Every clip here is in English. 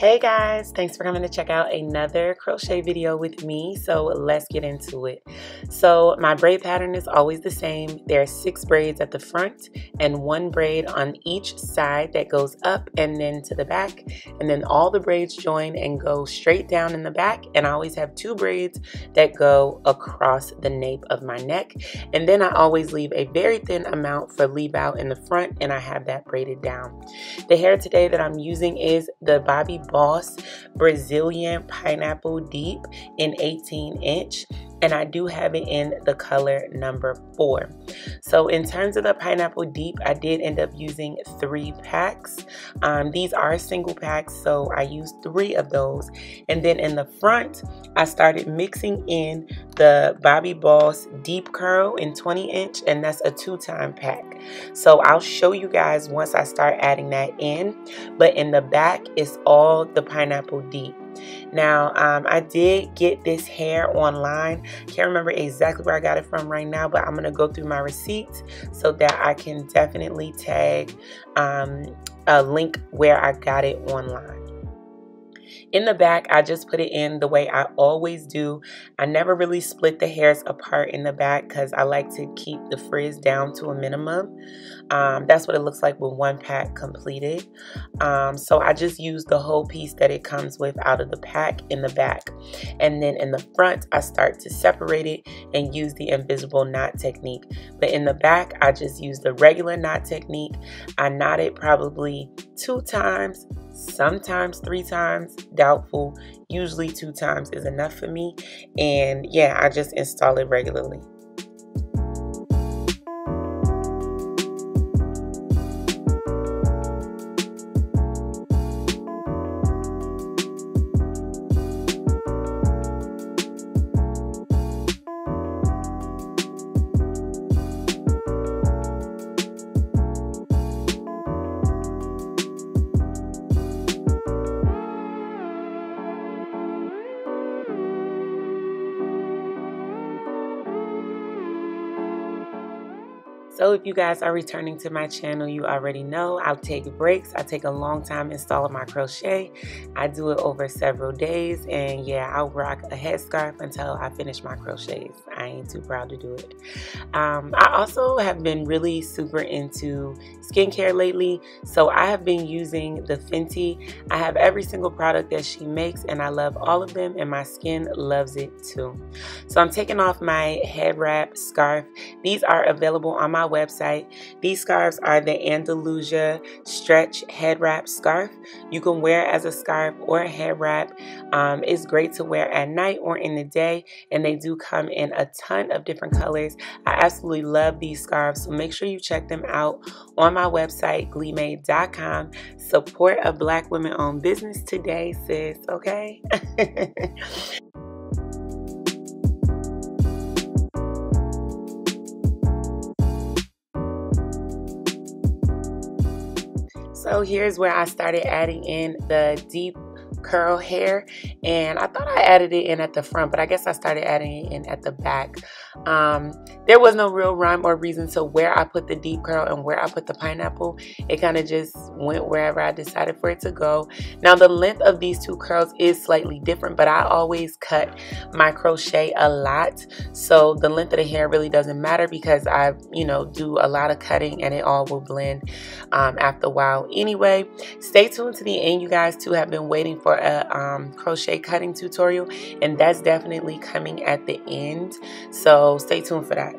Hey guys, thanks for coming to check out another crochet video with me. So let's get into it. So my braid pattern is always the same. There are six braids at the front and one braid on each side that goes up and then to the back. And then all the braids join and go straight down in the back. And I always have two braids that go across the nape of my neck. And then I always leave a very thin amount for leave out in the front and I have that braided down. The hair today that I'm using is the Bobbi Boss Brazilian Pineapple Deep in 18 inch and I do have it in the color number four. So in terms of the pineapple deep, I did end up using three packs. Um, these are single packs, so I used three of those. And then in the front, I started mixing in the Bobbi Boss Deep Curl in 20 inch, and that's a two time pack. So I'll show you guys once I start adding that in. But in the back, it's all the pineapple deep. Now, um, I did get this hair online. Can't remember exactly where I got it from right now, but I'm going to go through my receipts so that I can definitely tag um, a link where I got it online. In the back, I just put it in the way I always do. I never really split the hairs apart in the back because I like to keep the frizz down to a minimum. Um, that's what it looks like with one pack completed. Um, so I just use the whole piece that it comes with out of the pack in the back. And then in the front, I start to separate it and use the invisible knot technique. But in the back, I just use the regular knot technique. I knot it probably two times, sometimes three times, doubtful. Usually two times is enough for me. And yeah, I just install it regularly. If you guys are returning to my channel, you already know I'll take breaks. I take a long time installing my crochet. I do it over several days and yeah, I'll rock a headscarf until I finish my crochets. I ain't too proud to do it. Um, I also have been really super into skincare lately. So I have been using the Fenty. I have every single product that she makes and I love all of them and my skin loves it too. So I'm taking off my head wrap scarf. These are available on my website. These scarves are the Andalusia Stretch Head Wrap Scarf. You can wear as a scarf or a head wrap. Um, it's great to wear at night or in the day, and they do come in a ton of different colors. I absolutely love these scarves, so make sure you check them out on my website, gleemade.com. Support a black women owned business today, sis, okay? So here's where I started adding in the deep curl hair and I thought I added it in at the front but I guess I started adding it in at the back um, there was no real rhyme or reason to where I put the deep curl and where I put the pineapple it kind of just went wherever I decided for it to go. Now the length of these two curls is slightly different but I always cut my crochet a lot. So the length of the hair really doesn't matter because I you know do a lot of cutting and it all will blend um, after a while. Anyway stay tuned to the end you guys too have been waiting for a um, crochet cutting tutorial and that's definitely coming at the end. So stay tuned for that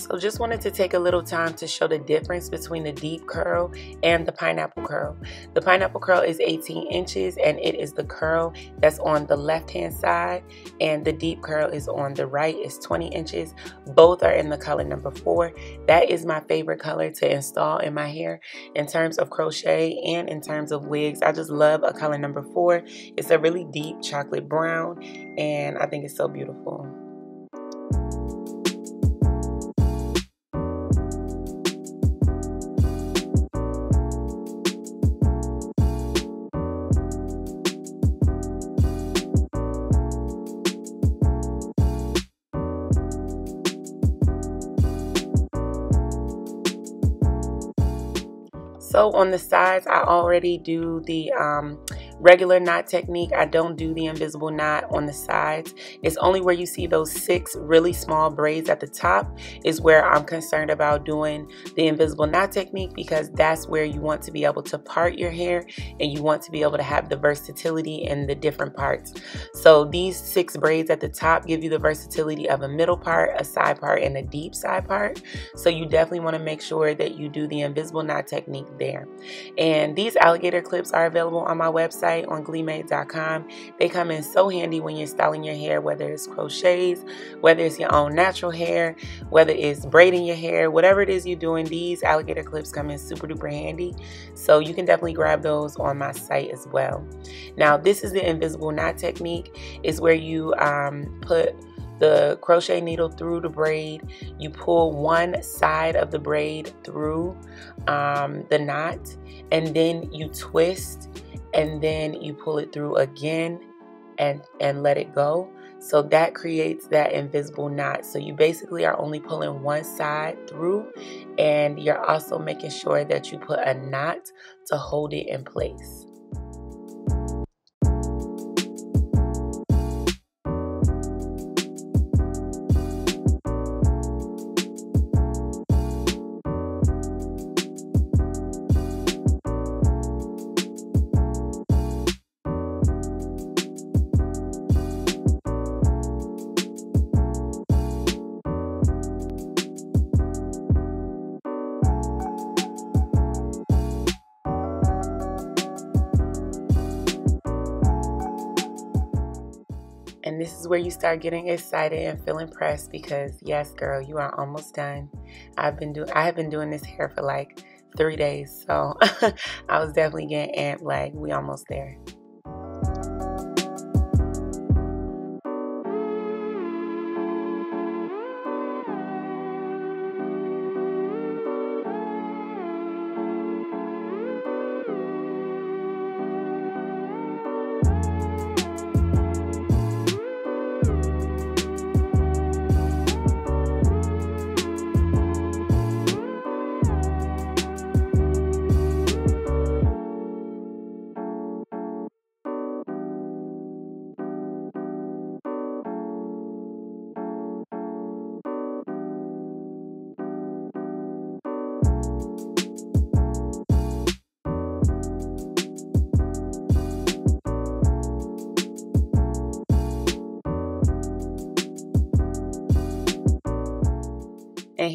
So just wanted to take a little time to show the difference between the deep curl and the pineapple curl. The pineapple curl is 18 inches and it is the curl that's on the left hand side and the deep curl is on the right is 20 inches. Both are in the color number four. That is my favorite color to install in my hair in terms of crochet and in terms of wigs. I just love a color number four. It's a really deep chocolate brown and I think it's so beautiful. So on the sides, I already do the um, regular knot technique. I don't do the invisible knot on the sides. It's only where you see those six really small braids at the top is where I'm concerned about doing the invisible knot technique because that's where you want to be able to part your hair and you want to be able to have the versatility in the different parts. So these six braids at the top give you the versatility of a middle part, a side part, and a deep side part. So you definitely want to make sure that you do the invisible knot technique there. And these alligator clips are available on my website website on gleemade.com. They come in so handy when you're styling your hair, whether it's crochets, whether it's your own natural hair, whether it's braiding your hair, whatever it is you're doing, these alligator clips come in super duper handy. So you can definitely grab those on my site as well. Now, this is the invisible knot technique, is where you um, put the crochet needle through the braid. You pull one side of the braid through um, the knot and then you twist and then you pull it through again and and let it go. So that creates that invisible knot. So you basically are only pulling one side through and you're also making sure that you put a knot to hold it in place where you start getting excited and feeling pressed because yes, girl, you are almost done. I've been doing I have been doing this hair for like three days. So I was definitely getting amped like we almost there.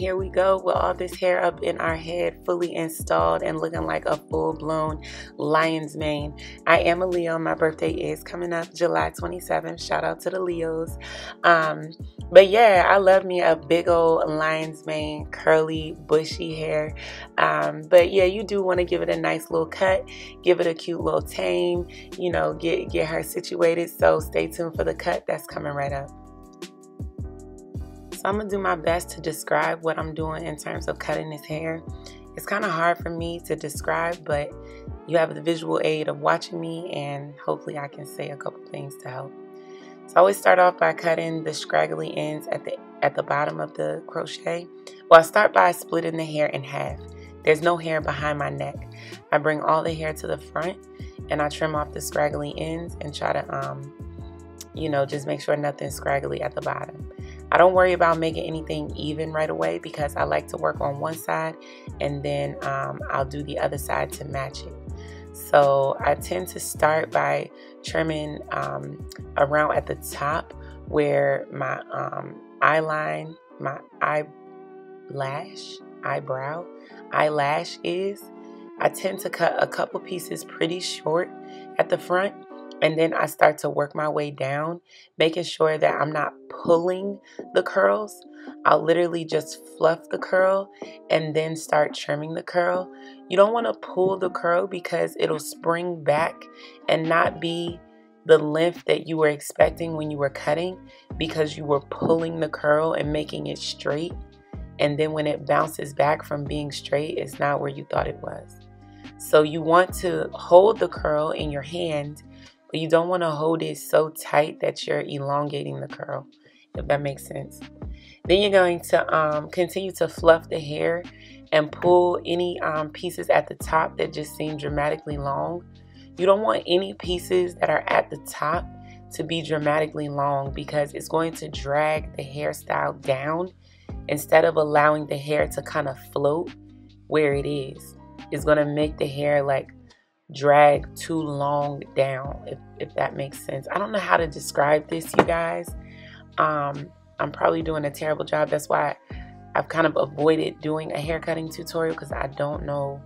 Here we go with all this hair up in our head, fully installed and looking like a full-blown lion's mane. I am a Leo. My birthday is coming up July 27th. Shout out to the Leos. Um, but yeah, I love me a big old lion's mane, curly, bushy hair. Um, but yeah, you do want to give it a nice little cut, give it a cute little tame, you know, get, get her situated. So stay tuned for the cut that's coming right up. So I'm to do my best to describe what I'm doing in terms of cutting his hair. It's kind of hard for me to describe, but you have the visual aid of watching me and hopefully I can say a couple things to help. So I always start off by cutting the scraggly ends at the at the bottom of the crochet. Well, I start by splitting the hair in half. There's no hair behind my neck. I bring all the hair to the front and I trim off the scraggly ends and try to um you know, just make sure nothing's scraggly at the bottom. I don't worry about making anything even right away because I like to work on one side and then um, I'll do the other side to match it. So I tend to start by trimming um, around at the top where my um, eye line, my eye lash, eyebrow, eyelash is, I tend to cut a couple pieces pretty short at the front and then I start to work my way down, making sure that I'm not pulling the curls. I'll literally just fluff the curl and then start trimming the curl. You don't want to pull the curl because it'll spring back and not be the length that you were expecting when you were cutting because you were pulling the curl and making it straight. And then when it bounces back from being straight, it's not where you thought it was. So you want to hold the curl in your hand, but you don't want to hold it so tight that you're elongating the curl, if that makes sense. Then you're going to um, continue to fluff the hair and pull any um, pieces at the top that just seem dramatically long. You don't want any pieces that are at the top to be dramatically long because it's going to drag the hairstyle down instead of allowing the hair to kind of float where it is It's going to make the hair like drag too long down if, if that makes sense. I don't know how to describe this you guys. Um i'm probably doing a terrible job. That's why i've kind of avoided doing a hair cutting tutorial because i don't know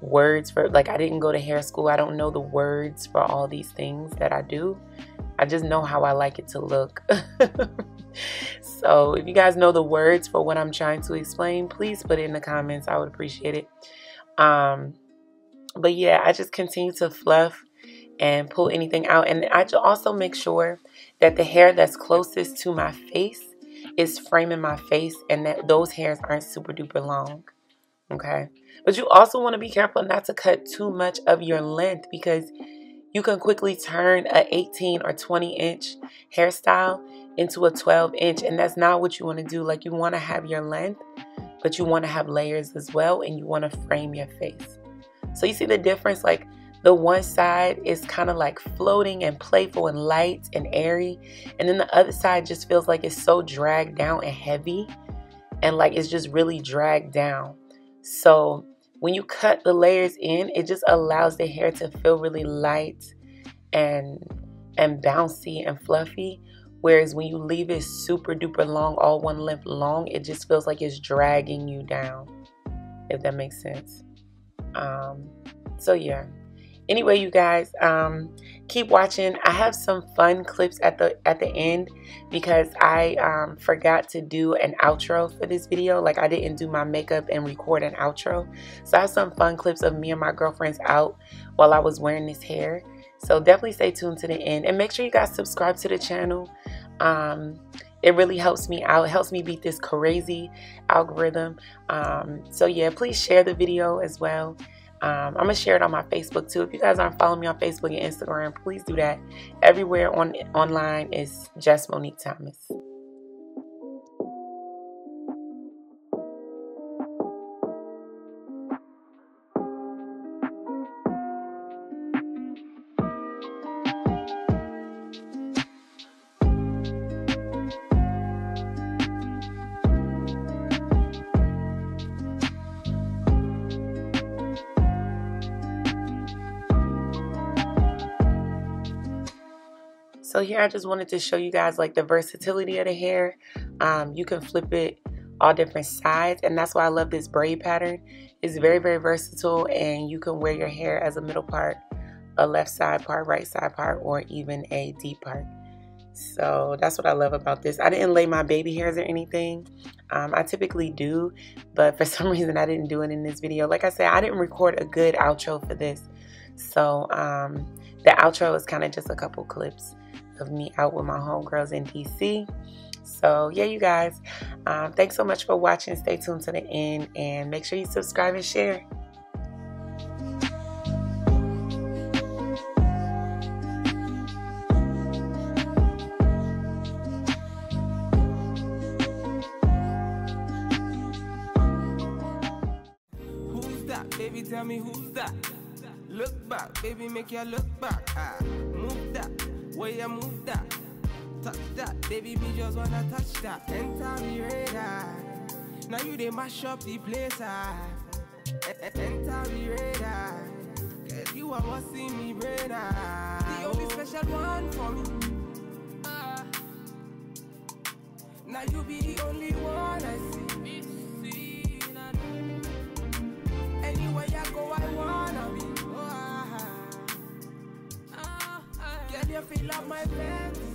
words for like i didn't go to hair school. I don't know the words for all these things that i do. I just know how i like it to look. So if you guys know the words for what i'm trying to explain please put it in the comments. I would appreciate it. Um, but yeah, I just continue to fluff and pull anything out. And I also make sure that the hair that's closest to my face is framing my face and that those hairs aren't super duper long. Okay. But you also want to be careful not to cut too much of your length because you can quickly turn a 18 or 20 inch hairstyle into a 12 inch and that's not what you want to do. Like you want to have your length but you want to have layers as well and you want to frame your face. So you see the difference like the one side is kind of like floating and playful and light and airy and then the other side just feels like it's so dragged down and heavy and like it's just really dragged down. So when you cut the layers in, it just allows the hair to feel really light and and bouncy and fluffy Whereas when you leave it super duper long, all one length long, it just feels like it's dragging you down, if that makes sense. Um, so yeah. Anyway, you guys, um, keep watching. I have some fun clips at the at the end because I um, forgot to do an outro for this video. Like I didn't do my makeup and record an outro. So I have some fun clips of me and my girlfriends out while I was wearing this hair. So definitely stay tuned to the end and make sure you guys subscribe to the channel. Um, it really helps me out. It helps me beat this crazy algorithm. Um, so yeah, please share the video as well. Um, I'm gonna share it on my Facebook too. If you guys aren't following me on Facebook and Instagram, please do that. Everywhere on online is just Monique Thomas. So here I just wanted to show you guys like the versatility of the hair. Um, you can flip it all different sides and that's why I love this braid pattern. It's very, very versatile and you can wear your hair as a middle part, a left side part, right side part, or even a deep part. So that's what I love about this. I didn't lay my baby hairs or anything. Um, I typically do, but for some reason I didn't do it in this video. Like I said, I didn't record a good outro for this. So um, the outro is kind of just a couple clips of me out with my homegirls in DC. So, yeah, you guys, um, thanks so much for watching. Stay tuned to the end and make sure you subscribe and share. Baby, tell me who's that? Look back, baby, make you look back. Ah, move that where you move that? Touch that, baby, me just wanna touch that. Enter me radar. Now you they mash up the place, ah. Enter me radar. Cause you are what's in me brain. Ah. The only special one for me. Ah. Now you be the only one I see. Anywhere I go, I you feel of my pants